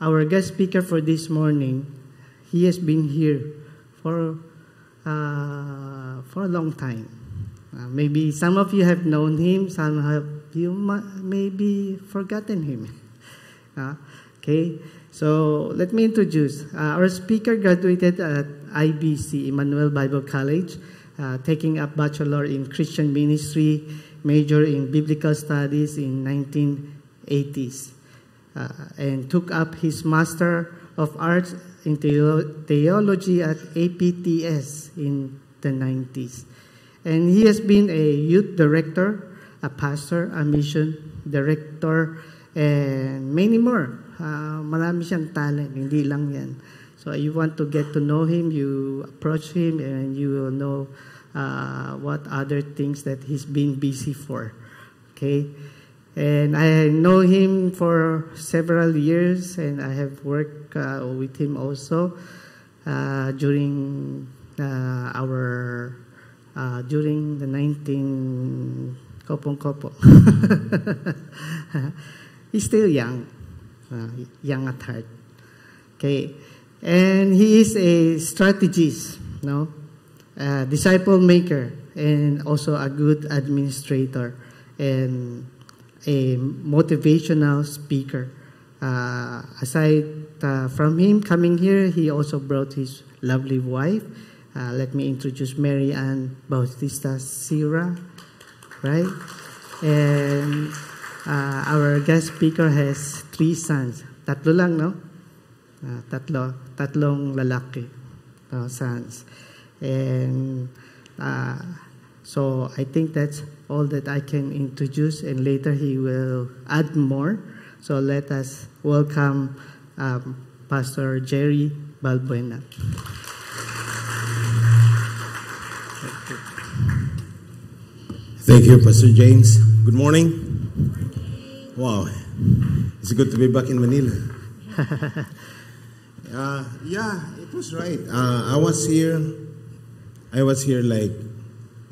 our guest speaker for this morning, he has been here for uh, for a long time. Uh, maybe some of you have known him, some of you maybe forgotten him. Uh, okay, so let me introduce. Uh, our speaker graduated at IBC, Immanuel Bible College, uh, taking up Bachelor in Christian Ministry, major in Biblical Studies in 1980s, uh, and took up his Master of Arts in Theology at APTS in the 90s. And he has been a youth director, a pastor, a mission director, and many more. Uh, marami siyang talent, hindi lang yan. So you want to get to know him, you approach him, and you will know uh, what other things that he's been busy for. Okay? And I know him for several years, and I have worked uh, with him also uh, during uh, our uh, during the 19 kopong kopo. He's still young, uh, young at heart. Okay, and he is a strategist, no, disciple maker, and also a good administrator and a motivational speaker. Uh, aside uh, from him coming here, he also brought his lovely wife. Uh, let me introduce Mary Ann Bautista Sira, right? And uh, our guest speaker has three sons. Tatlo lang, no? Uh, tatlo. Tatlong lalaki. No, sons. And uh, so I think that's all that I can introduce, and later he will add more. So let us welcome um, Pastor Jerry Balbuena. Thank you, Pastor James. Good morning. Wow, it's good to be back in Manila. uh, yeah, it was right. Uh, I was here. I was here like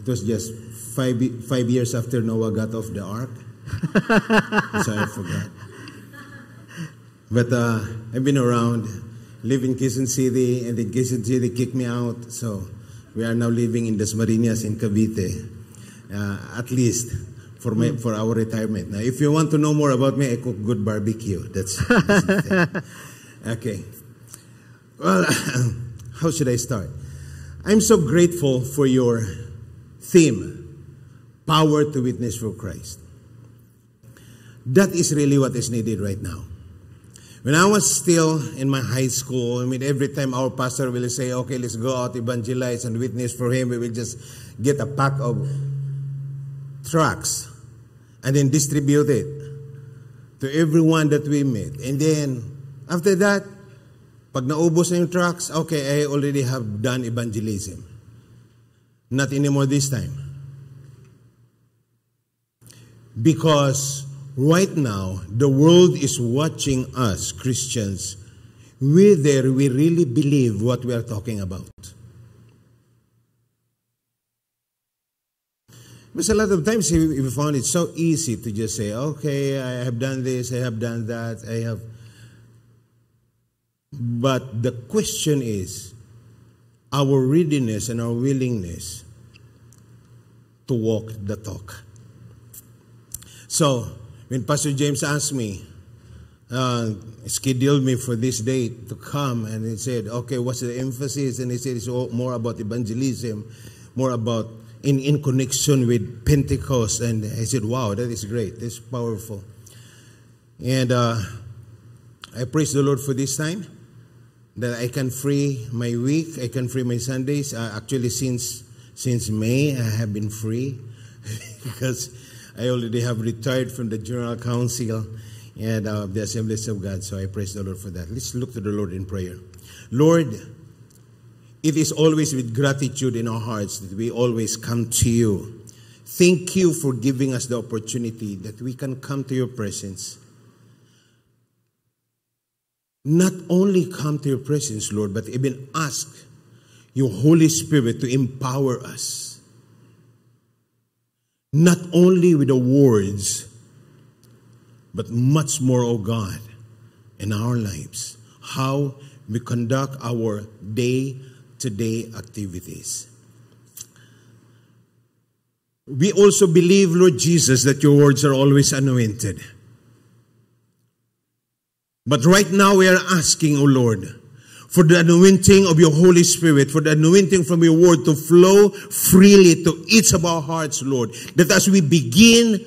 it was just five five years after Noah got off the ark. so I forgot. But uh, I've been around, live in Quezon City, and then Quezon City kicked me out. So we are now living in Dasmariñas in Cavite, uh, at least for my for our retirement. Now, if you want to know more about me, I cook good barbecue. That's, that's okay. Well, how should I start? I'm so grateful for your theme power to witness for Christ. That is really what is needed right now. When I was still in my high school, I mean, every time our pastor will say, okay, let's go out, evangelize, and witness for him, we will just get a pack of tracts and then distribute it to everyone that we meet. And then, after that, pag naubos na yung tracts, okay, I already have done evangelism. Not anymore this time. Because right now, the world is watching us, Christians, whether we really believe what we are talking about. Because a lot of times we found it so easy to just say, okay, I have done this, I have done that, I have. But the question is our readiness and our willingness to walk the talk. So, when Pastor James asked me, uh, scheduled me for this date to come, and he said, okay, what's the emphasis? And he said, it's all, more about evangelism, more about in, in connection with Pentecost. And I said, wow, that is great. That's powerful. And uh, I praise the Lord for this time that I can free my week, I can free my Sundays. Uh, actually, since since May, I have been free because I already have retired from the General Council and uh, the Assemblies of God, so I praise the Lord for that. Let's look to the Lord in prayer. Lord, it is always with gratitude in our hearts that we always come to you. Thank you for giving us the opportunity that we can come to your presence. Not only come to your presence, Lord, but even ask your Holy Spirit to empower us not only with the words, but much more, O oh God, in our lives, how we conduct our day to day activities. We also believe, Lord Jesus, that your words are always anointed. But right now we are asking, O Lord, for the anointing of your Holy Spirit, for the anointing from your word to flow freely to each of our hearts, Lord. That as we begin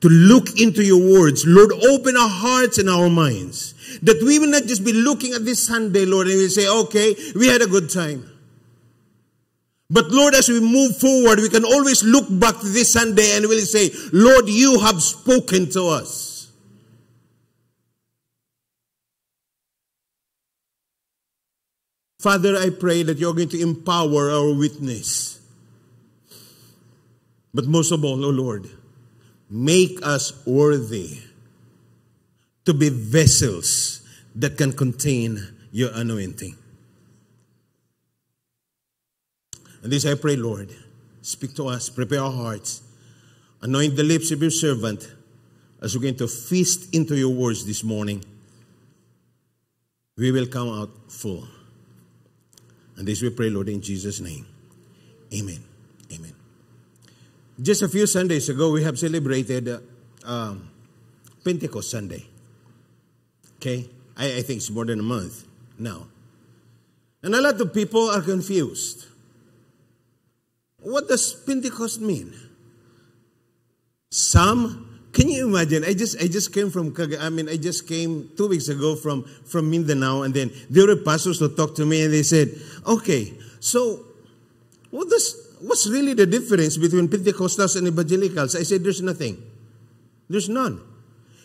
to look into your words, Lord, open our hearts and our minds. That we will not just be looking at this Sunday, Lord, and we say, okay, we had a good time. But Lord, as we move forward, we can always look back to this Sunday and we'll say, Lord, you have spoken to us. Father, I pray that you're going to empower our witness. But most of all, O oh Lord, make us worthy to be vessels that can contain your anointing. And this I pray, Lord, speak to us, prepare our hearts, anoint the lips of your servant as we're going to feast into your words this morning. We will come out full. And this we pray, Lord, in Jesus' name. Amen. Amen. Just a few Sundays ago, we have celebrated uh, um, Pentecost Sunday. Okay? I, I think it's more than a month now. And a lot of people are confused. What does Pentecost mean? Some can you imagine? I just I just came from I mean I just came two weeks ago from from Mindanao, and then there were pastors who talked to me, and they said, "Okay, so what does what's really the difference between Pentecostals and evangelicals?" I said, "There's nothing. There's none,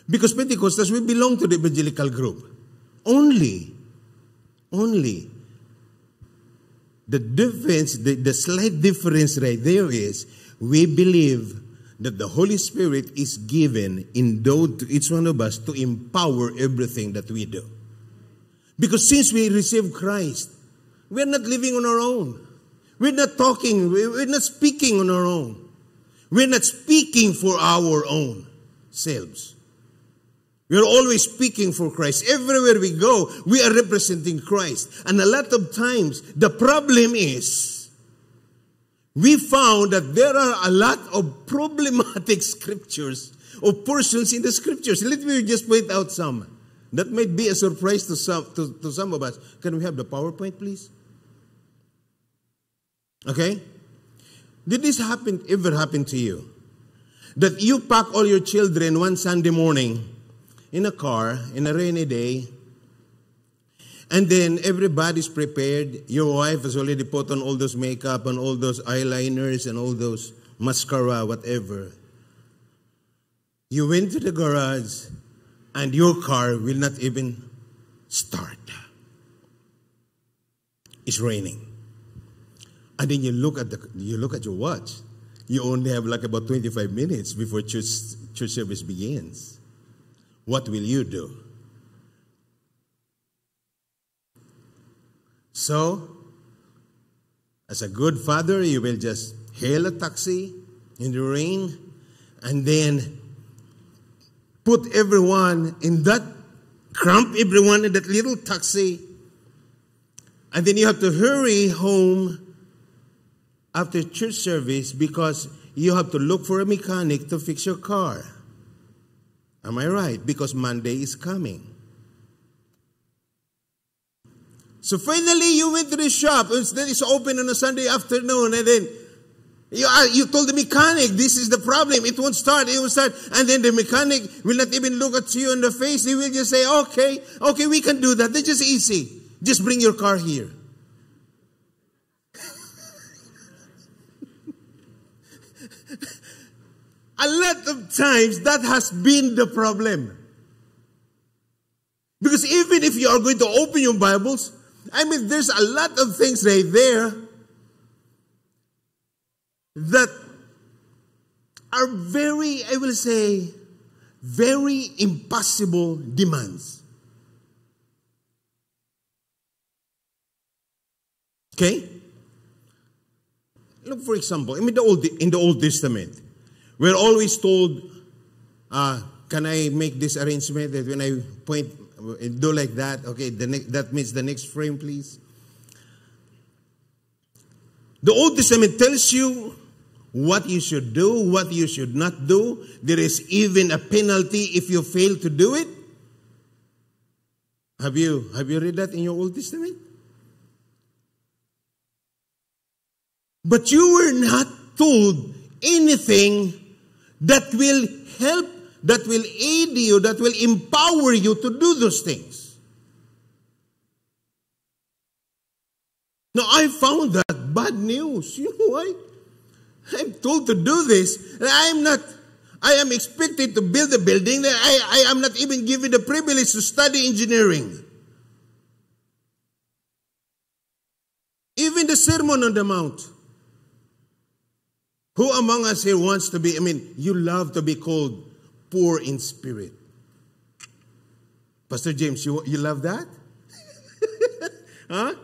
because Pentecostals we belong to the evangelical group. Only, only." The difference, the, the slight difference right there is we believe that the Holy Spirit is given, endowed to each one of us to empower everything that we do. Because since we received Christ, we're not living on our own. We're not talking, we're not speaking on our own. We're not speaking for our own selves. We're always speaking for Christ. Everywhere we go, we are representing Christ. And a lot of times, the problem is, we found that there are a lot of problematic scriptures or portions in the scriptures. Let me just point out some. That might be a surprise to some, to, to some of us. Can we have the PowerPoint, please? Okay? Did this happen ever happen to you? That you pack all your children one Sunday morning in a car in a rainy day and then everybody's prepared. Your wife has already put on all those makeup and all those eyeliners and all those mascara, whatever. You went to the garage and your car will not even start. It's raining. And then you look at the you look at your watch. You only have like about 25 minutes before church, church service begins. What will you do? So, as a good father, you will just hail a taxi in the rain and then put everyone in that, cramp everyone in that little taxi. And then you have to hurry home after church service because you have to look for a mechanic to fix your car. Am I right? Because Monday is coming. So finally, you went to the shop, and then it's open on a Sunday afternoon, and then you, uh, you told the mechanic, this is the problem. It won't start. It won't start. And then the mechanic will not even look at you in the face. He will just say, okay, okay, we can do that. That's just easy. Just bring your car here. a lot of times that has been the problem. Because even if you are going to open your Bibles, I mean, there's a lot of things right there that are very, I will say, very impossible demands. Okay? Look, for example, I mean, the old, in the Old Testament, we're always told, uh, can I make this arrangement that when I point Do like that. Okay, that means the next frame, please. The Old Testament tells you what you should do, what you should not do. There is even a penalty if you fail to do it. Have you have you read that in your Old Testament? But you were not told anything that will help, that will aid you, that will empower you to do those things. Now, I found that bad news. You know why? I'm told to do this. I'm not, I am expected to build a building. I, I am not even given the privilege to study engineering. Even the Sermon on the Mount. Who among us here wants to be, I mean, you love to be called poor in spirit? Pastor James, you, you love that? huh?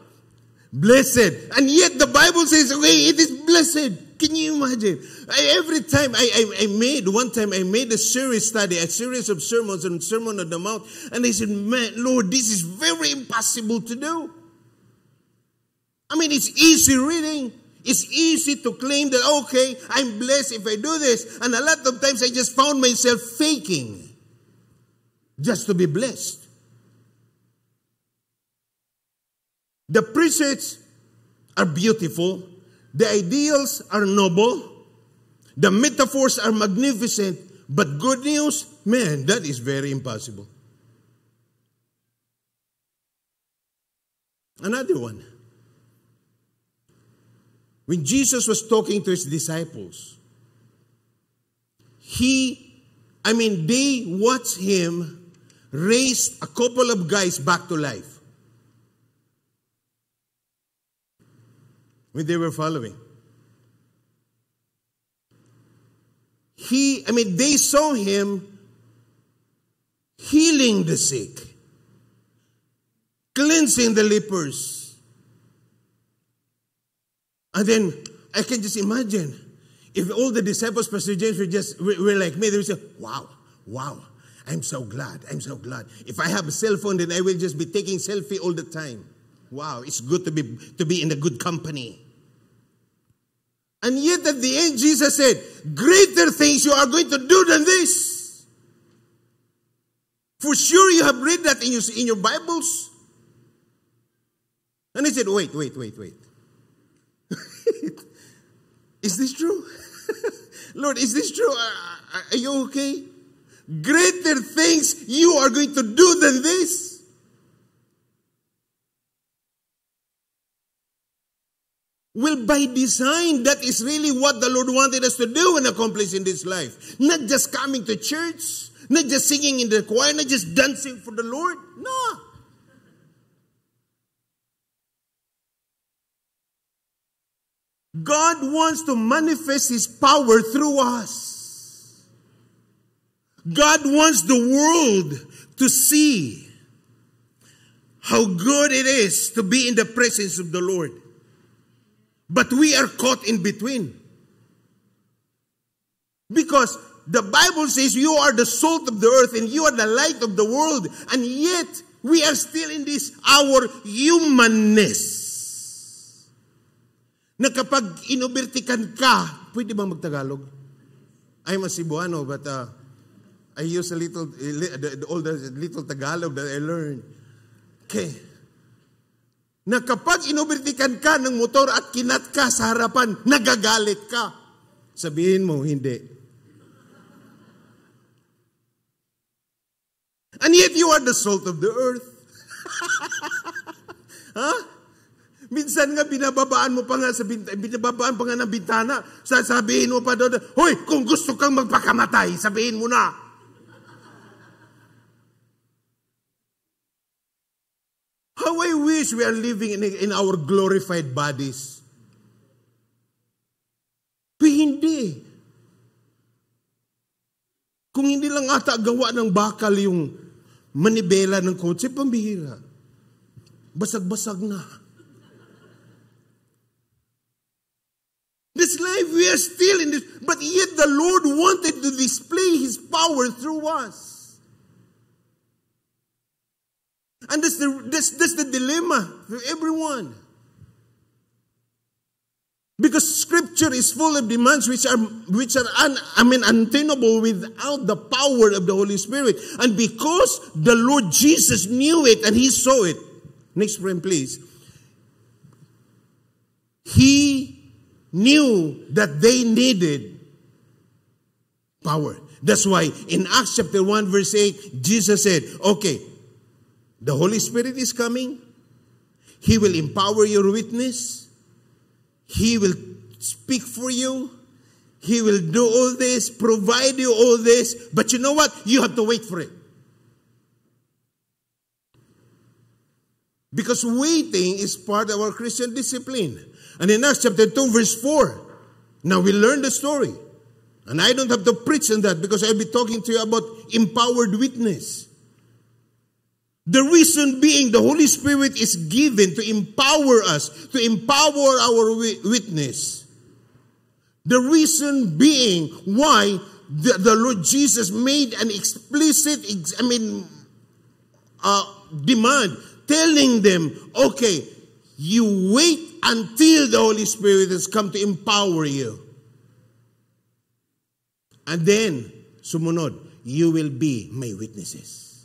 Blessed. And yet the Bible says, okay, it is blessed. Can you imagine? I, every time I, I, I, made, one time I made a series study, a series of sermons on Sermon on the Mount, and I said, man, Lord, this is very impossible to do. I mean, it's easy reading. It's easy to claim that, okay, I'm blessed if I do this. And a lot of times I just found myself faking just to be blessed. The precepts are beautiful, the ideals are noble, the metaphors are magnificent, but good news, man, that is very impossible. Another one. When Jesus was talking to his disciples, he, I mean, they watched him raise a couple of guys back to life. When they were following. He, I mean, they saw him healing the sick, cleansing the lepers, and then I can just imagine if all the disciples, Pastor James, were just were like me, they would say, Wow, wow, I'm so glad. I'm so glad. If I have a cell phone, then I will just be taking selfie all the time. Wow, it's good to be to be in a good company. And yet at the end, Jesus said, Greater things you are going to do than this. For sure you have read that in your, in your Bibles. And he said, Wait, wait, wait, wait. Is this true? Lord, is this true? Uh, uh, are you okay? Greater things you are going to do than this. Well, by design, that is really what the Lord wanted us to do and accomplish in this life. Not just coming to church, not just singing in the choir, not just dancing for the Lord. No. God wants to manifest His power through us. God wants the world to see how good it is to be in the presence of the Lord. But we are caught in between. Because the Bible says you are the salt of the earth and you are the light of the world. And yet, we are still in this, our humanness na kapag inubertikan ka, pwede bang magtagalog? I'm a Cebuano, but uh, I use a little, the, the, all the little Tagalog that I learned. Okay. Na kapag inubertikan ka ng motor at kinat ka sa harapan, nagagalit ka. Sabihin mo, hindi. And yet you are the salt of the earth. huh? Minsan nga binababaan mo pa nga sa bintana, binababaan pa nga ng bintana. Sasabihin mo pa doon, Hoy, kung gusto kang magpakamatay, sabihin mo na. How I wish we are living in, in our glorified bodies. Pero hindi. Kung hindi lang ata gawa ng bakal yung manibela ng kotse, pambihira. Basag-basag na. This life, we are still in this, but yet the Lord wanted to display His power through us. And that's the, that's, that's the dilemma for everyone. Because scripture is full of demands which are, which are un, I mean, untenable without the power of the Holy Spirit. And because the Lord Jesus knew it and he saw it. Next friend, please. He knew that they needed power. That's why in Acts chapter 1 verse 8, Jesus said, okay, the Holy Spirit is coming. He will empower your witness. He will speak for you. He will do all this, provide you all this. But you know what? You have to wait for it. Because waiting is part of our Christian discipline. And in Acts chapter 2, verse 4, now we learn the story. And I don't have to preach on that because I'll be talking to you about empowered witness. The reason being the Holy Spirit is given to empower us, to empower our witness. The reason being why the, the Lord Jesus made an explicit, I mean, uh, demand, telling them, okay, you wait until the Holy Spirit has come to empower you. And then, sumunod, you will be my witnesses.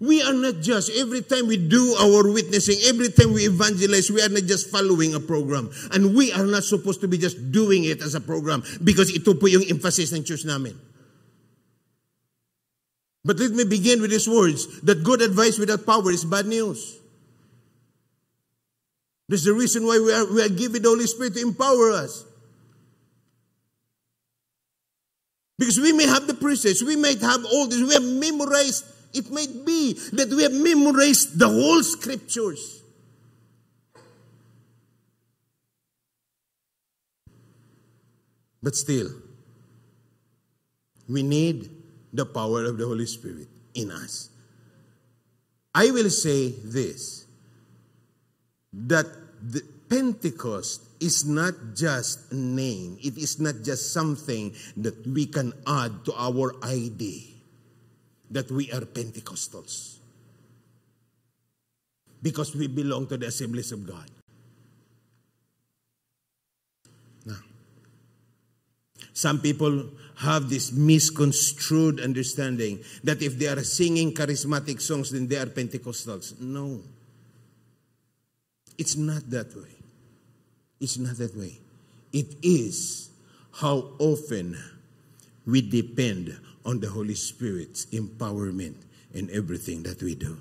We are not just, every time we do our witnessing, every time we evangelize, we are not just following a program. And we are not supposed to be just doing it as a program because ito po yung emphasis ng church namin. But let me begin with these words that good advice without power is bad news. This is the reason why we are, we are given the Holy Spirit to empower us. Because we may have the precepts, we might have all this, we have memorized it might be that we have memorized the whole scriptures. But still, we need the power of the Holy Spirit in us. I will say this that the Pentecost is not just a name, it is not just something that we can add to our ID that we are Pentecostals. Because we belong to the assemblies of God. Some people have this misconstrued understanding that if they are singing charismatic songs, then they are Pentecostals. No. It's not that way. It's not that way. It is how often we depend on the Holy Spirit's empowerment in everything that we do.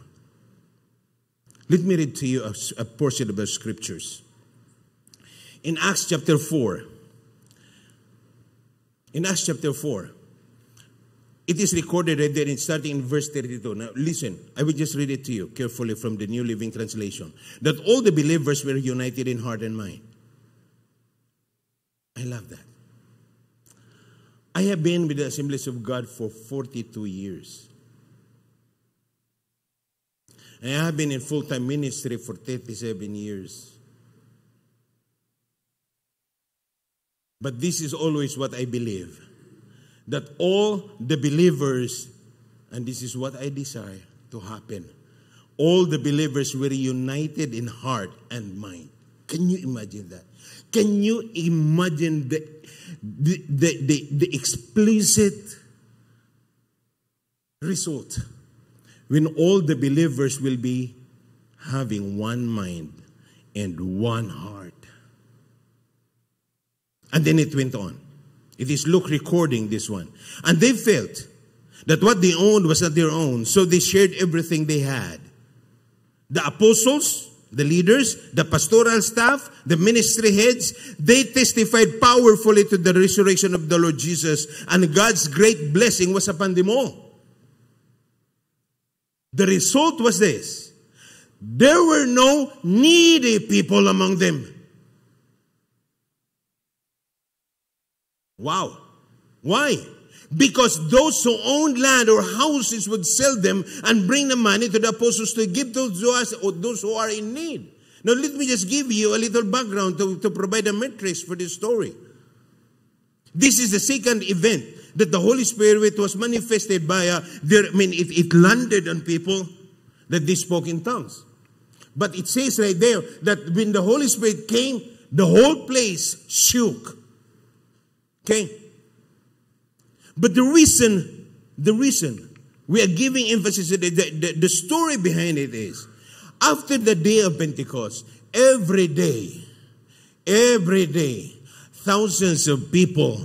Let me read to you a, portion of the scriptures. In Acts chapter 4, in Acts chapter 4, it is recorded right there in starting in verse 32. Now listen, I will just read it to you carefully from the New Living Translation. That all the believers were united in heart and mind. I love that. I have been with the Assemblies of God for 42 years. And I have been in full time ministry for 37 years. But this is always what I believe that all the believers, and this is what I desire to happen, all the believers were united in heart and mind. Can you imagine that? Can you imagine the the, the, the, the explicit result when all the believers will be having one mind and one heart. And then it went on. It is Luke recording this one. And they felt that what they owned was not their own, so they shared everything they had. The apostles, the leaders, the pastoral staff, the ministry heads, they testified powerfully to the resurrection of the Lord Jesus, and God's great blessing was upon them all. The result was this there were no needy people among them. Wow. Why? Because those who owned land or houses would sell them and bring the money to the apostles to give to those, those who are in need. Now, let me just give you a little background to, to provide a matrix for this story. This is the second event that the Holy Spirit was manifested by, uh, their, I mean, it, it landed on people that they spoke in tongues. But it says right there that when the Holy Spirit came, the whole place shook. Okay? But the reason, the reason we are giving emphasis to the, the, the story behind it is after the day of Pentecost, every day, every day, thousands of people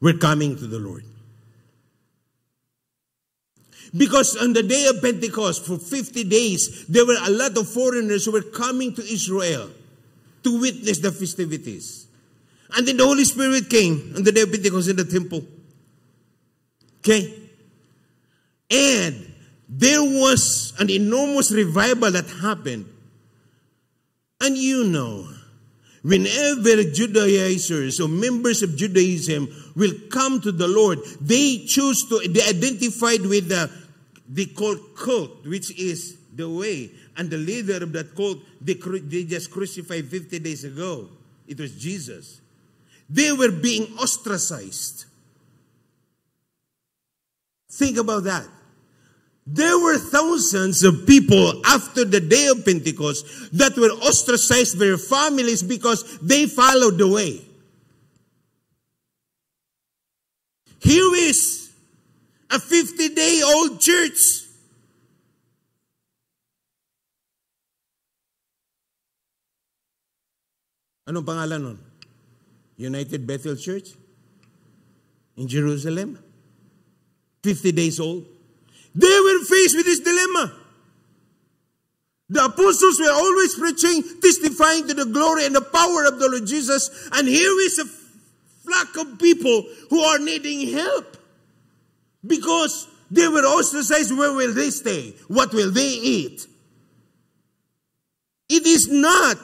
were coming to the Lord. Because on the day of Pentecost, for 50 days, there were a lot of foreigners who were coming to Israel to witness the festivities. And then the Holy Spirit came on the day of Pentecost in the temple. Okay? And there was an enormous revival that happened. And you know, whenever Judaizers or members of Judaism will come to the Lord, they choose to, they identified with the, the called cult, which is the way. And the leader of that cult, they, they just crucified 50 days ago. It was Jesus. They were being ostracized. Think about that. There were thousands of people after the day of Pentecost that were ostracized by their families because they followed the way. Here is a 50 day old church. Anong pangalan nun? United Bethel Church? In Jerusalem? 50 days old? They were faced with this dilemma. The apostles were always preaching, testifying to the glory and the power of the Lord Jesus. And here is a flock of people who are needing help. Because they were ostracized. Where will they stay? What will they eat? It is not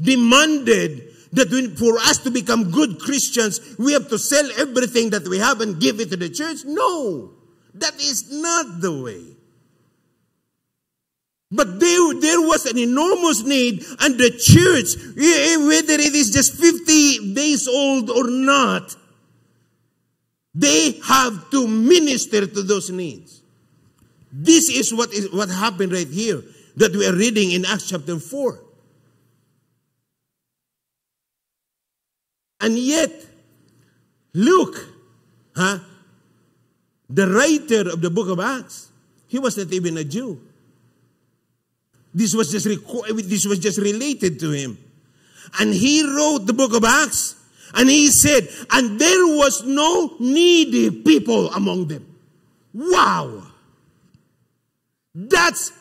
demanded that for us to become good Christians, we have to sell everything that we have and give it to the church. No. That is not the way. But there, there was an enormous need, and the church, eh, whether it is just 50 days old or not, they have to minister to those needs. This is what is what happened right here that we are reading in Acts chapter 4. And yet, look, huh? The writer of the book of Acts, he was not even a Jew. This was just this was just related to him. And he wrote the book of Acts and he said, and there was no needy people among them. Wow. That's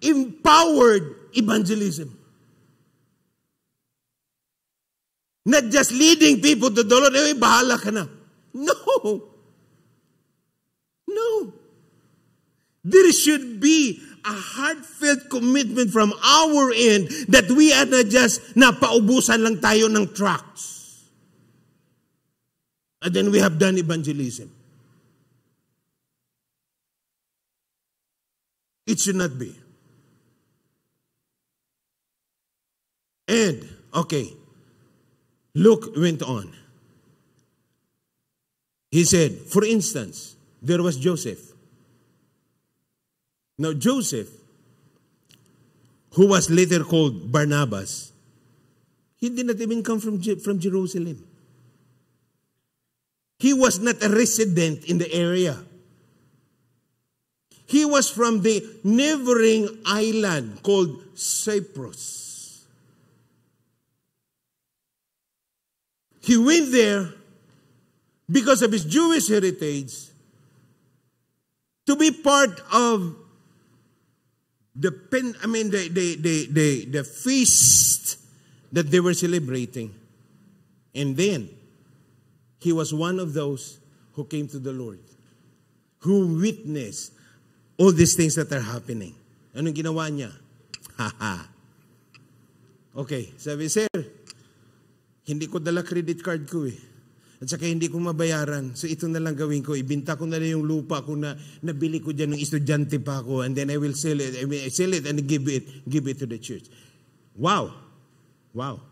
empowered evangelism. Not just leading people to the Lord, eh, bahala ka. No. No. There should be a heartfelt commitment from our end that we are not just napaubusan lang tayo ng tracts. And then we have done evangelism. It should not be. And, okay, Luke went on. He said, for instance, there was Joseph. Now, Joseph, who was later called Barnabas, he did not even come from, from Jerusalem. He was not a resident in the area. He was from the neighboring island called Cyprus. He went there because of his Jewish heritage to be part of the pen, I mean the, the, the, the, the feast that they were celebrating. And then he was one of those who came to the Lord, who witnessed all these things that are happening. Anong ginawa niya? Haha. okay, sabi, sir, hindi ko dala credit card ko eh. At saka hindi ko mabayaran. So ito na lang gawin ko. Ibinta ko na lang yung lupa ko na nabili ko dyan ng estudyante pa ako. And then I will sell it. I mean, sell it and give it, give it to the church. Wow. Wow.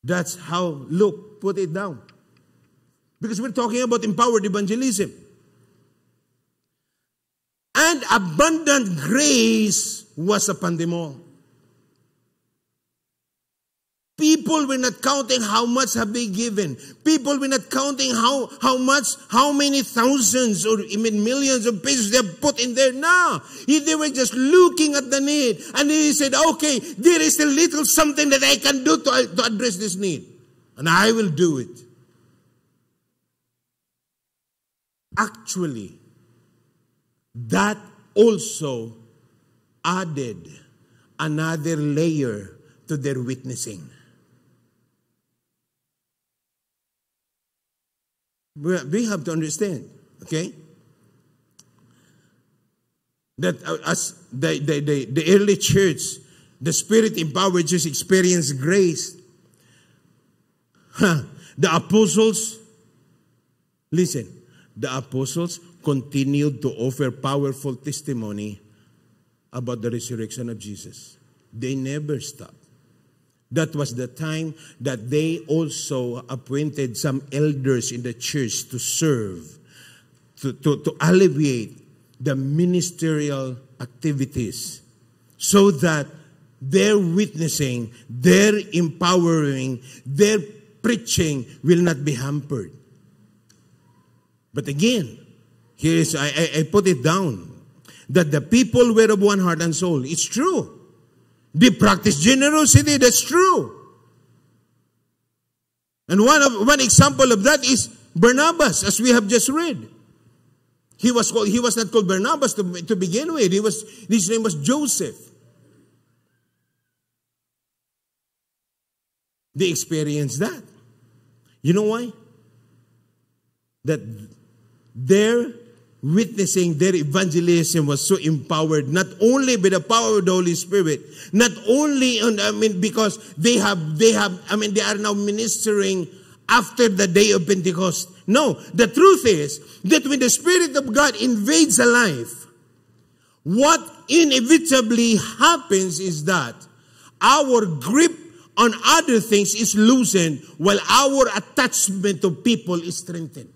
That's how Luke put it down. Because we're talking about empowered evangelism. And abundant grace was upon them all. People were not counting how much have they given. People were not counting how, how much, how many thousands or even millions of pesos they have put in there. No. They were just looking at the need. And they said, okay, there is a little something that I can do to, to address this need. And I will do it. Actually, that also added another layer to their witnessing. We have to understand, okay? That uh, as the, the, the, the early church, the Spirit empowered just experienced grace. Huh. The apostles, listen, the apostles continued to offer powerful testimony about the resurrection of Jesus. They never stopped. That was the time that they also appointed some elders in the church to serve, to, to, to alleviate the ministerial activities so that their witnessing, their empowering, their preaching will not be hampered. But again, here is, I, I, I put it down that the people were of one heart and soul. It's true. They practice generosity. That's true. And one of one example of that is Barnabas, as we have just read. He was called, he was not called Barnabas to, to begin with. He was his name was Joseph. They experienced that. You know why? That their witnessing their evangelism was so empowered not only by the power of the holy spirit not only on, i mean because they have they have i mean they are now ministering after the day of pentecost. No the truth is that when the spirit of god invades a life what inevitably happens is that our grip on other things is loosened while our attachment to people is strengthened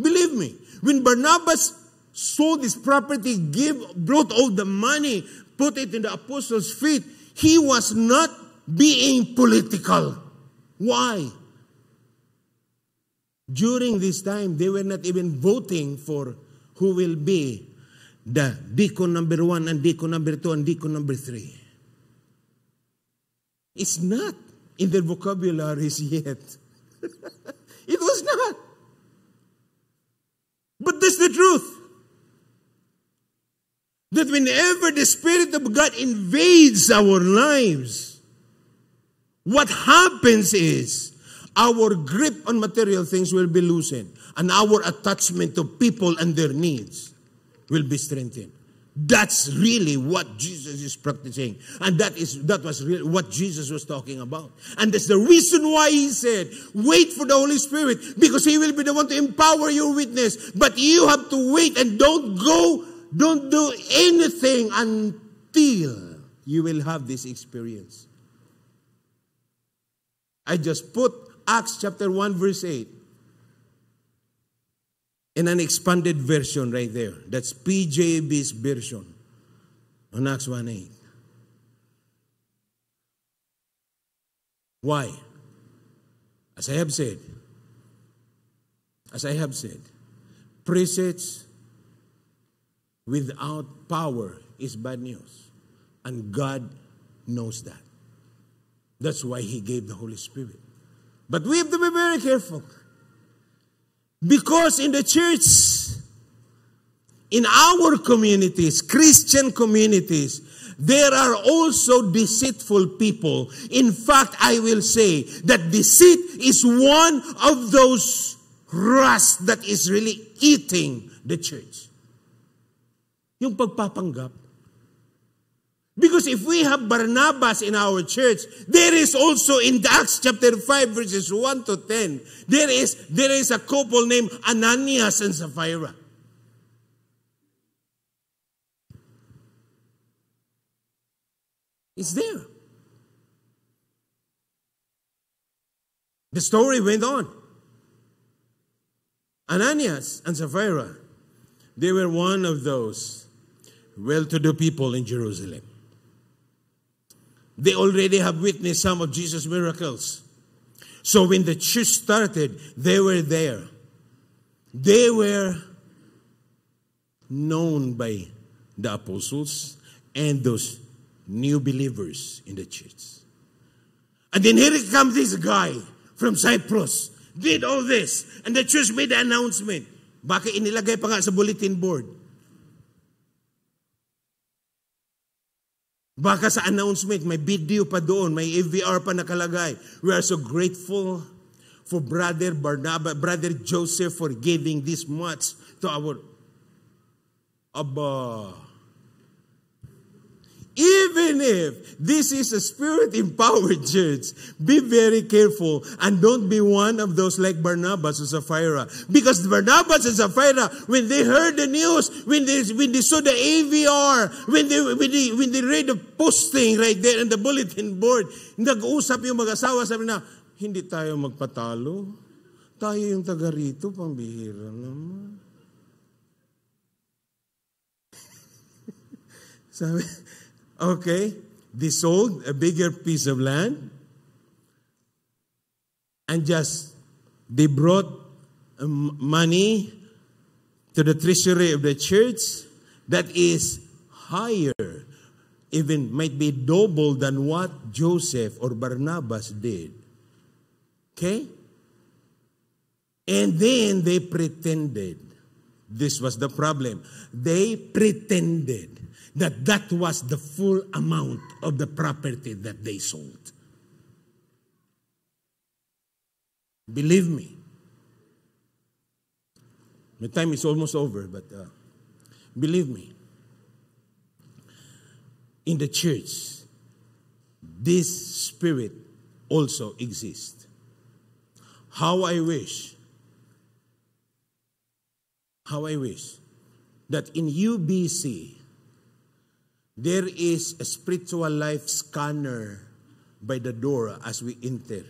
Believe me, when Barnabas sold his property, give, brought all the money, put it in the apostles' feet, he was not being political. Why? During this time, they were not even voting for who will be the deacon number one and deacon number two and deacon number three. It's not in their vocabularies yet. it was not. But that's the truth. That whenever the Spirit of God invades our lives, what happens is our grip on material things will be loosened and our attachment to people and their needs will be strengthened. That's really what Jesus is practicing. And that is that was really what Jesus was talking about. And that's the reason why he said, wait for the Holy Spirit, because he will be the one to empower your witness. But you have to wait and don't go, don't do anything until you will have this experience. I just put Acts chapter 1, verse 8 in an expanded version right there. That's PJB's version on Acts 1 8. Why? As I have said, as I have said, precepts without power is bad news. And God knows that. That's why He gave the Holy Spirit. But we have to be very careful. Because in the church, in our communities, Christian communities, there are also deceitful people. In fact, I will say that deceit is one of those rust that is really eating the church. Yung pagpapanggap. Because if we have Barnabas in our church, there is also in Acts chapter 5 verses 1 to 10, there is, there is a couple named Ananias and Sapphira. It's there. The story went on. Ananias and Sapphira, they were one of those well to do people in Jerusalem. They already have witnessed some of Jesus' miracles. So when the church started, they were there. They were known by the apostles and those new believers in the church. And then here comes this guy from Cyprus, did all this, and the church made the announcement. Baka inilagay pa nga sa bulletin board. Baka sa announcement, may video pa doon, may AVR pa nakalagay. We are so grateful for Brother Barnabas, Brother Joseph for giving this much to our Abba. Even if this is a spirit empowered church, be very careful and don't be one of those like Barnabas and Sapphira. Because Barnabas and Sapphira, when they heard the news, when they, when they saw the AVR, when they, when they, when they read the posting right there in the bulletin board, nag-usap yung mag-asawa, sabi na, hindi tayo magpatalo. Tayo yung taga rito, pambihira naman. sabi, Okay, they sold a bigger piece of land and just they brought um, money to the treasury of the church that is higher, even might be double than what Joseph or Barnabas did. Okay? And then they pretended. This was the problem. They pretended that that was the full amount of the property that they sold. Believe me. My time is almost over, but uh, believe me. In the church, this spirit also exists. How I wish, how I wish that in UBC, there is a spiritual life scanner by the door as we enter.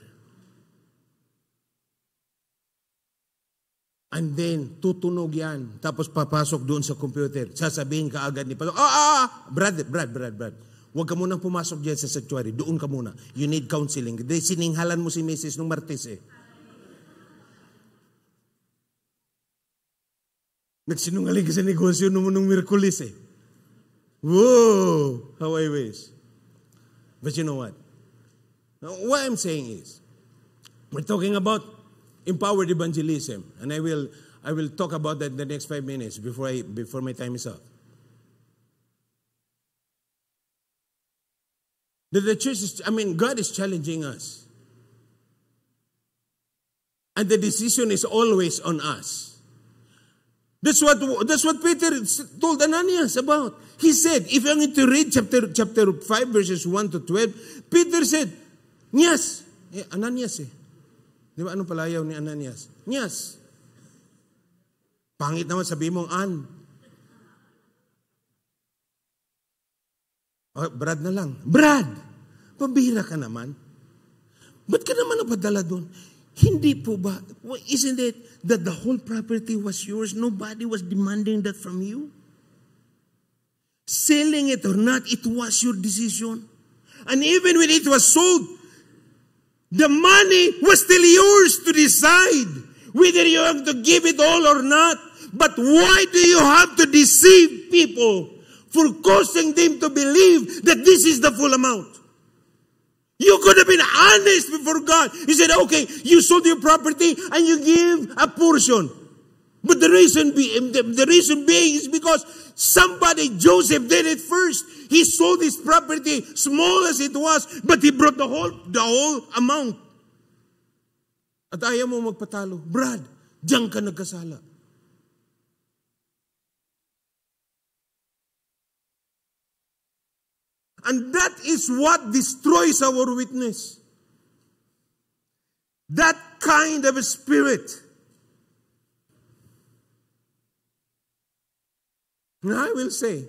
And then, tutunog yan. Tapos papasok doon sa computer. Sasabihin ka agad ni Pastor, ah, ah, ah, Brad, Brad, Brad, Brad. Huwag ka munang pumasok dyan sa sanctuary. Doon ka muna. You need counseling. Di sininghalan mo si Mrs. nung Martes eh. Nagsinungaling ka sa negosyo nung, nung Merkulis eh. Whoa, how I wish. But you know what? Now, what I'm saying is, we're talking about empowered evangelism, and I will I will talk about that in the next five minutes before I before my time is up. That the church is, I mean, God is challenging us. And the decision is always on us. That's what, that's what Peter told Ananias about. He said, if you're going to read chapter, chapter 5, verses 1 to 12, Peter said, Niyas. Eh, Ananias eh. Di ba anong palayaw ni Ananias? Niyas. Pangit naman sabi mong an. Oh, Brad na lang. Brad! Pabira ka naman. Ba't ka naman napadala doon? Hindi po ba? Isn't it that the whole property was yours? Nobody was demanding that from you? Selling it or not, it was your decision. And even when it was sold, the money was still yours to decide whether you have to give it all or not. But why do you have to deceive people for causing them to believe that this is the full amount? You could have been honest before God. He said, okay, you sold your property and you give a portion. But the reason, be, the, the reason being is because somebody, Joseph, did it first. He sold his property, small as it was, but he brought the whole, the whole amount. At ayaw mo magpatalo. Brad, diyan ka nagkasala. And that is what destroys our witness. That kind of a spirit. And I will say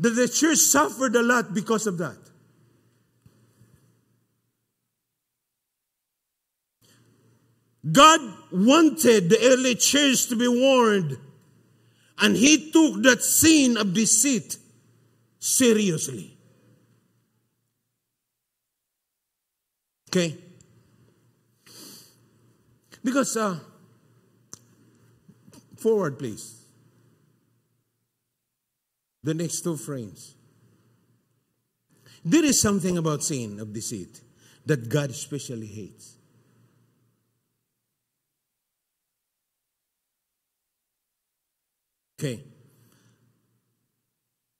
that the church suffered a lot because of that. God wanted the early church to be warned, and He took that sin of deceit seriously. Okay? Because, uh, forward please. The next two frames. There is something about sin of deceit that God especially hates. Okay.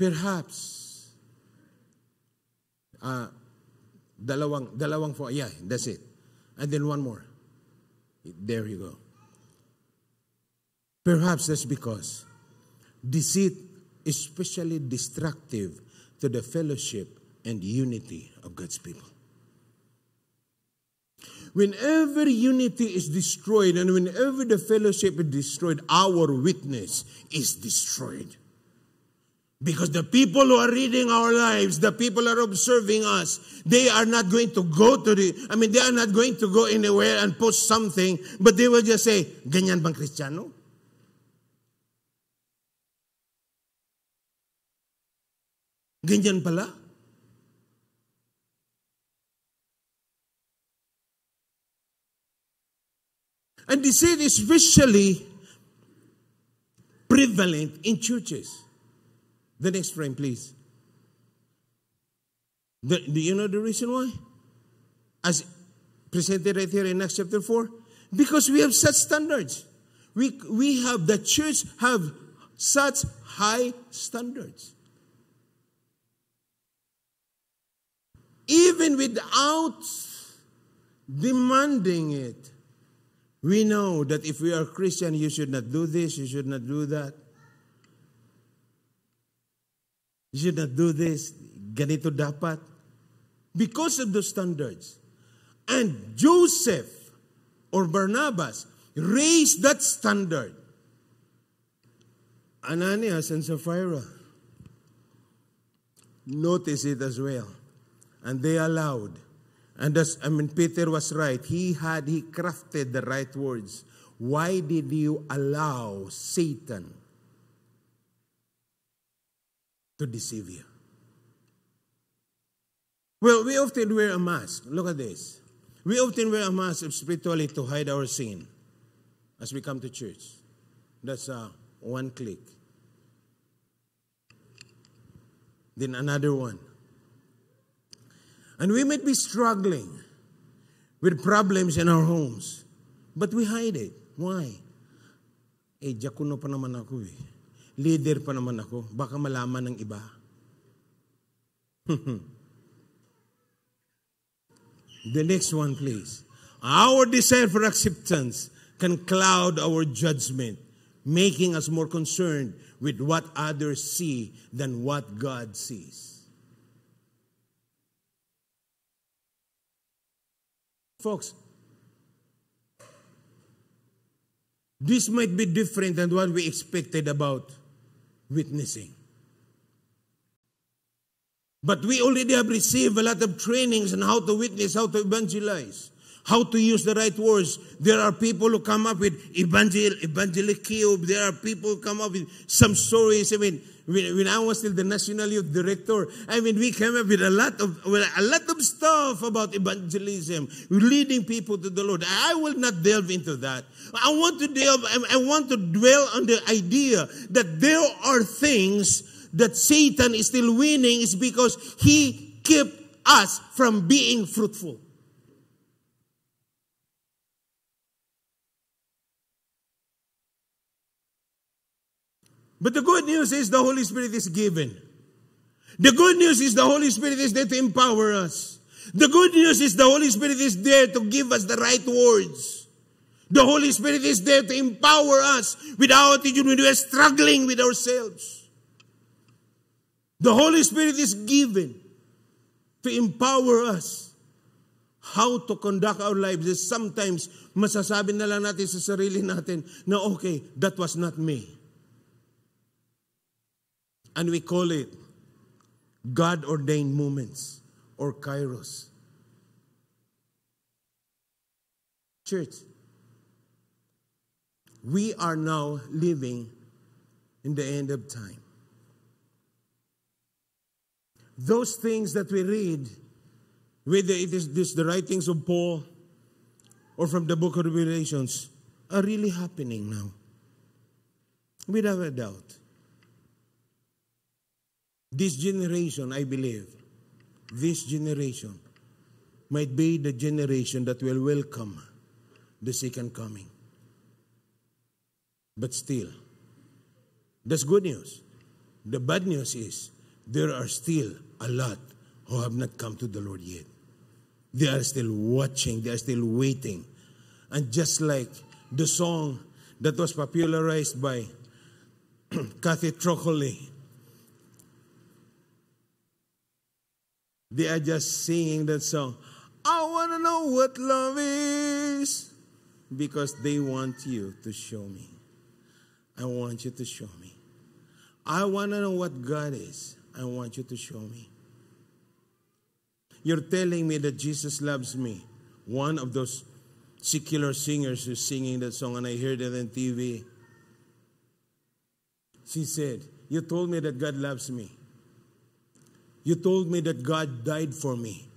Perhaps, uh, dalawang, dalawang for, yeah, that's it. And then one more. There you go. Perhaps that's because deceit is especially destructive to the fellowship and unity of God's people. Whenever unity is destroyed and whenever the fellowship is destroyed, our witness is destroyed. Because the people who are reading our lives, the people are observing us, they are not going to go to the, I mean, they are not going to go anywhere and post something, but they will just say, ganyan bang Kristiyano? Ganyan pala? And this is especially prevalent in churches. The next frame, please. The, do you know the reason why? As presented right here in Acts chapter 4? Because we have such standards. We, we have, the church have such high standards. Even without demanding it, we know that if we are Christian, you should not do this, you should not do that. You should not do this. Ganito dapat. Because of those standards. And Joseph or Barnabas raised that standard. Ananias and Sapphira notice it as well. And they allowed and as I mean, Peter was right. He had, he crafted the right words. Why did you allow Satan to deceive you? Well, we often wear a mask. Look at this. We often wear a mask of to hide our sin as we come to church. That's uh, one click. Then another one. And we might be struggling with problems in our homes, but we hide it. Why? Eh, diakono pa naman ako eh. Leader pa naman ako. Baka malaman ng iba. the next one, please. Our desire for acceptance can cloud our judgment, making us more concerned with what others see than what God sees. Folks, this might be different than what we expected about witnessing. But we already have received a lot of trainings on how to witness, how to evangelize, how to use the right words. There are people who come up with evangel, evangelic cube. There are people who come up with some stories. I mean, when, I was still the National Youth Director, I mean, we came up with a lot of well, a lot of stuff about evangelism, leading people to the Lord. I will not delve into that. I want to delve. I want to dwell on the idea that there are things that Satan is still winning is because he kept us from being fruitful. But the good news is the Holy Spirit is given. The good news is the Holy Spirit is there to empower us. The good news is the Holy Spirit is there to give us the right words. The Holy Spirit is there to empower us without attitude when we are struggling with ourselves. The Holy Spirit is given to empower us how to conduct our lives. Sometimes masasabi na lang natin sa sarili natin na okay, that was not me. And we call it God ordained moments or kairos. Church, we are now living in the end of time. Those things that we read, whether it is this, the writings of Paul or from the book of Revelations, are really happening now. Without a doubt. This generation, I believe, this generation might be the generation that will welcome the second coming. But still, that's good news. The bad news is there are still a lot who have not come to the Lord yet. They are still watching, they are still waiting. And just like the song that was popularized by Kathy Troccoli, they are just singing that song. I want to know what love is because they want you to show me. I want you to show me. I want to know what God is. I want you to show me. You're telling me that Jesus loves me. One of those secular singers who's singing that song, and I heard it on TV. She said, You told me that God loves me. You told me that God died for me.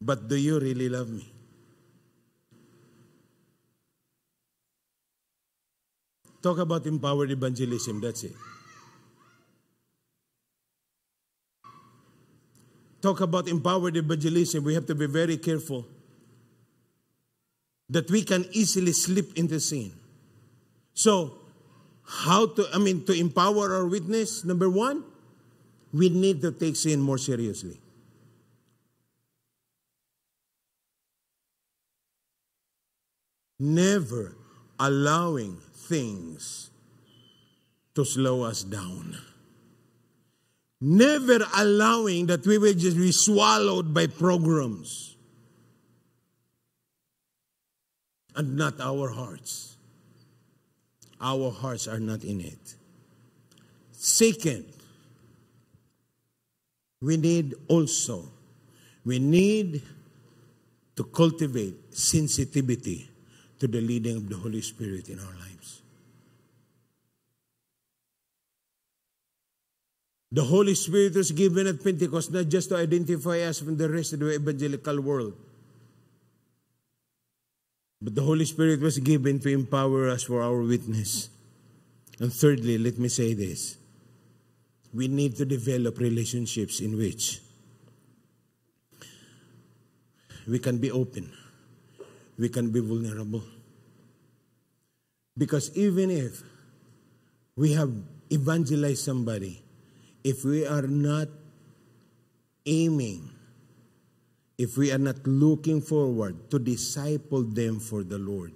But do you really love me? Talk about empowered evangelism, that's it. Talk about empowered evangelism, we have to be very careful that we can easily slip into sin. So, how to, I mean, to empower our witness, number one, we need to take sin more seriously. Never allowing things to slow us down. Never allowing that we will just be swallowed by programs and not our hearts. Our hearts are not in it. Second, we need also, we need to cultivate sensitivity to the leading of the Holy Spirit in our lives. The Holy Spirit was given at Pentecost not just to identify us from the rest of the evangelical world, but the Holy Spirit was given to empower us for our witness. And thirdly, let me say this we need to develop relationships in which we can be open, we can be vulnerable. Because even if we have evangelized somebody, if we are not aiming, if we are not looking forward to disciple them for the Lord,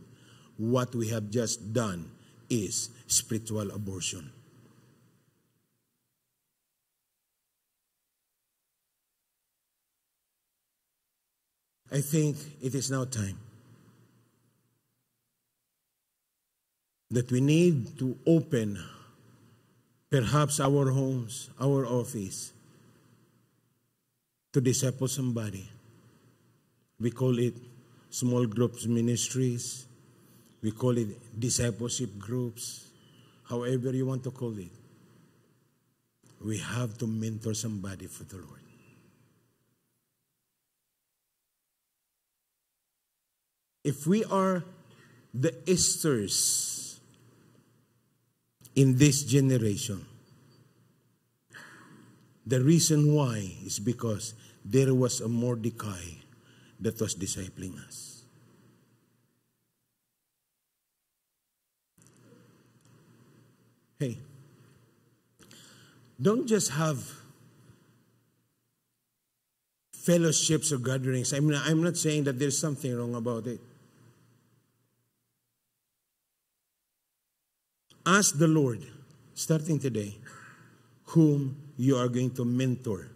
what we have just done is spiritual abortion. I think it is now time that we need to open perhaps our homes, our office, to disciple somebody. We call it small groups ministries. We call it discipleship groups. However you want to call it. We have to mentor somebody for the Lord. If we are the Esthers in this generation, the reason why is because there was a Mordecai that was discipling us. Hey, don't just have fellowships or gatherings. I mean, I'm not saying that there's something wrong about it. Ask the Lord, starting today, whom you are going to mentor,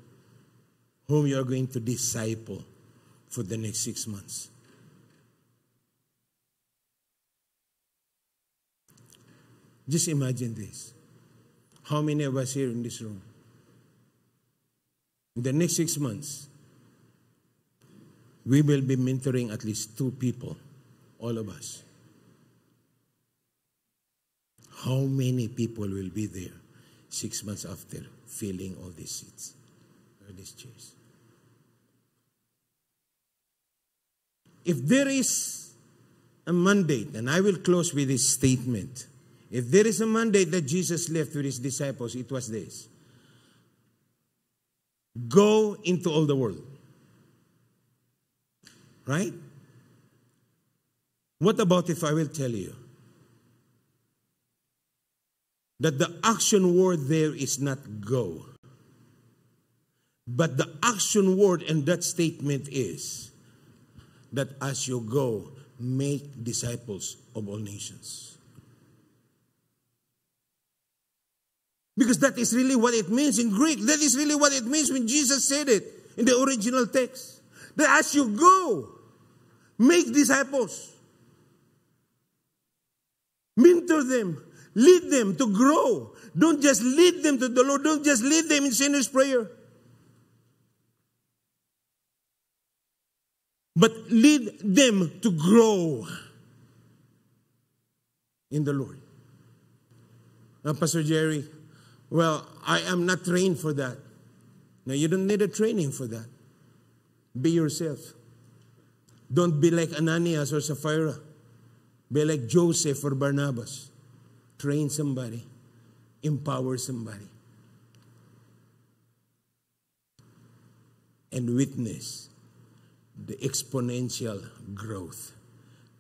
whom you are going to disciple for the next six months. Just imagine this. How many of us here in this room? In the next six months, we will be mentoring at least two people, all of us. How many people will be there six months after filling all these seats or these chairs? If there is a mandate, and I will close with this statement. If there is a mandate that Jesus left with his disciples, it was this Go into all the world. Right? What about if I will tell you that the action word there is not go, but the action word in that statement is that as you go, make disciples of all nations. Because that is really what it means in Greek. That is really what it means when Jesus said it in the original text. That as you go, make disciples, mentor them, lead them to grow. Don't just lead them to the Lord, don't just lead them in sinner's prayer. But lead them to grow in the Lord. Now, Pastor Jerry, well, I am not trained for that. Now, you don't need a training for that. Be yourself. Don't be like Ananias or Sapphira. Be like Joseph or Barnabas. Train somebody, empower somebody, and witness the exponential growth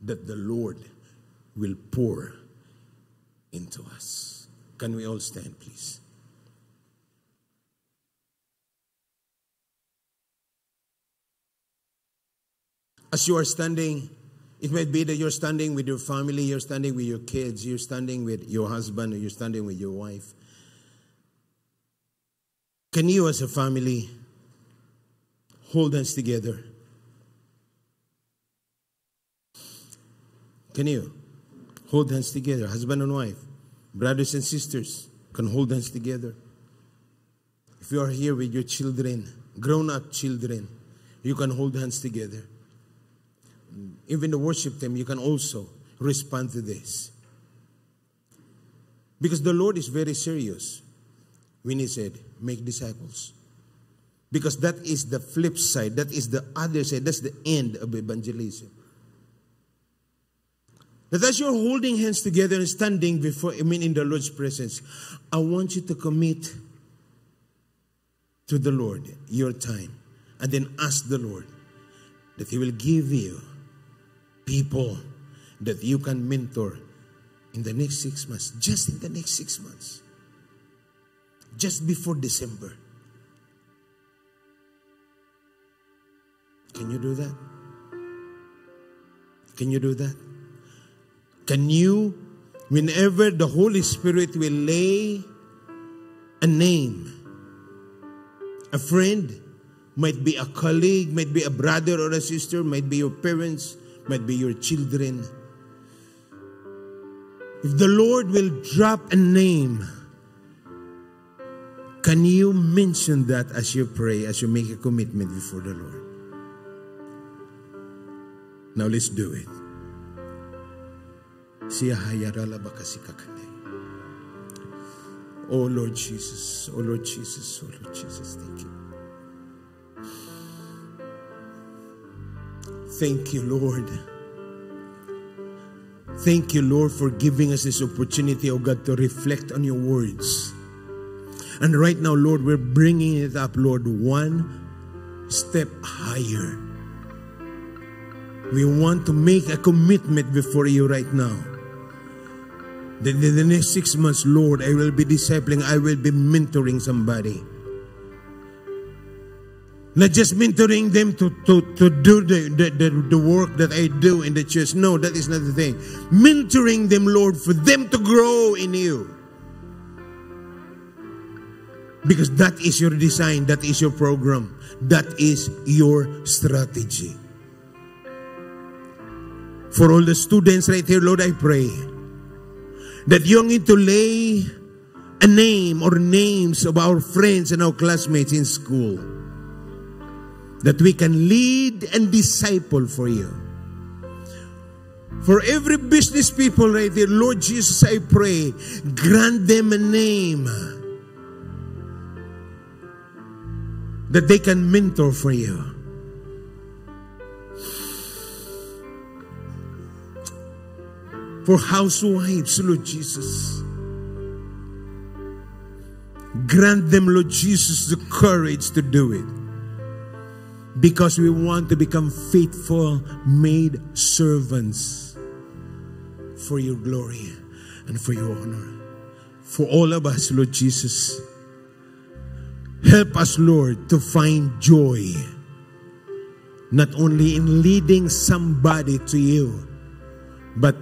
that the Lord will pour into us. Can we all stand, please? As you are standing, it may be that you're standing with your family, you're standing with your kids, you're standing with your husband, you're standing with your wife. Can you, as a family, hold hands together? Can you hold hands together, husband and wife, brothers and sisters can hold hands together? If you are here with your children, grown up children, you can hold hands together. Even the worship team, you can also respond to this. Because the Lord is very serious when He said, make disciples. Because that is the flip side, that is the other side, that's the end of evangelism. That as you're holding hands together and standing before, I mean, in the Lord's presence, I want you to commit to the Lord your time and then ask the Lord that He will give you people that you can mentor in the next six months, just in the next six months, just before December. Can you do that? Can you do that? Can you, whenever the Holy Spirit will lay a name, a friend, might be a colleague, might be a brother or a sister, might be your parents, might be your children. If the Lord will drop a name, can you mention that as you pray, as you make a commitment before the Lord? Now let's do it. Oh Lord Jesus, oh Lord Jesus, oh Lord Jesus, thank you. Thank you, Lord. Thank you, Lord, for giving us this opportunity, oh God, to reflect on your words. And right now, Lord, we're bringing it up, Lord, one step higher. We want to make a commitment before you right now. That in the next six months, Lord, I will be discipling, I will be mentoring somebody. Not just mentoring them to, to, to do the, the, the, the work that I do in the church. No, that is not the thing. Mentoring them, Lord, for them to grow in you. Because that is your design, that is your program, that is your strategy. For all the students right here, Lord, I pray that you need to lay a name or names of our friends and our classmates in school that we can lead and disciple for you. For every business people right there, Lord Jesus, I pray, grant them a name that they can mentor for you. For housewives, Lord Jesus. Grant them, Lord Jesus, the courage to do it. Because we want to become faithful, made servants for your glory and for your honor. For all of us, Lord Jesus, help us, Lord, to find joy not only in leading somebody to you, but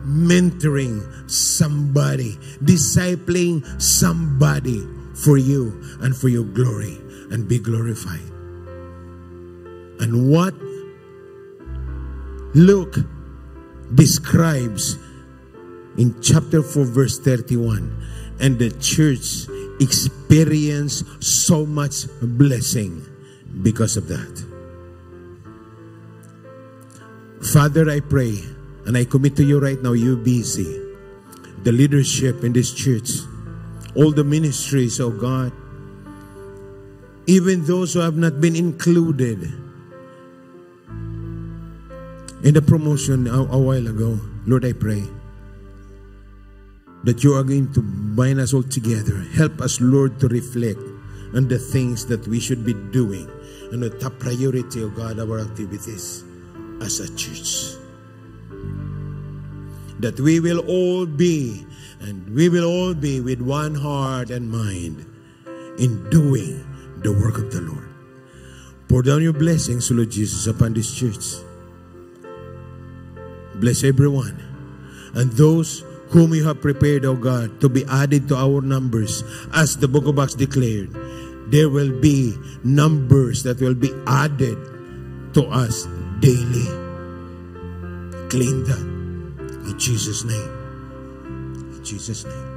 mentoring somebody, discipling somebody for you and for your glory and be glorified. And what Luke describes in chapter 4, verse 31, and the church experienced so much blessing because of that. Father, I pray and I commit to you right now, UBC, the leadership in this church, all the ministries, oh God, even those who have not been included in the promotion a, a while ago. Lord, I pray that you are going to bind us all together. Help us, Lord, to reflect on the things that we should be doing and the top priority, of God, our activities as a church that we will all be, and we will all be with one heart and mind in doing the work of the Lord. Pour down your blessings, Lord Jesus, upon this church. Bless everyone. And those whom you have prepared, O God, to be added to our numbers, as the book of Acts declared, there will be numbers that will be added to us daily. Claim that. In Jesus' name. In Jesus' name.